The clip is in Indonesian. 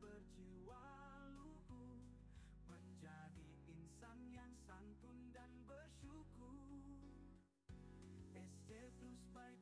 berjiwa luhur Menjadi insan yang santun dan bersyukur. SD Plus